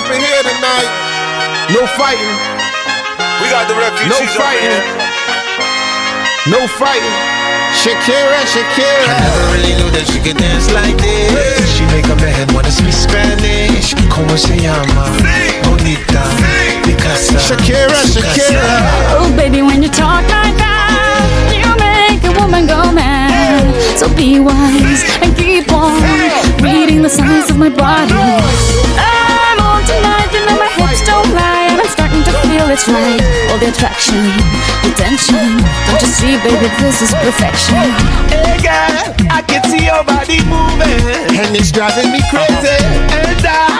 up in here tonight. No fighting. We got the refugees No fighting. No fighting. Shakira, Shakira. I never really knew that she could dance like this. She make a man wanna speak Spanish. Como se llama? Bonita, Picasa, Shakira, su casa. Shakira. Oh, baby, when you talk like that, you make a woman go mad. So be wise and keep on reading the signs of my body. It's right. All the attraction, the tension. Don't you see, baby, this is perfection. Hey girl, I can see your body moving. And it's driving me crazy. And I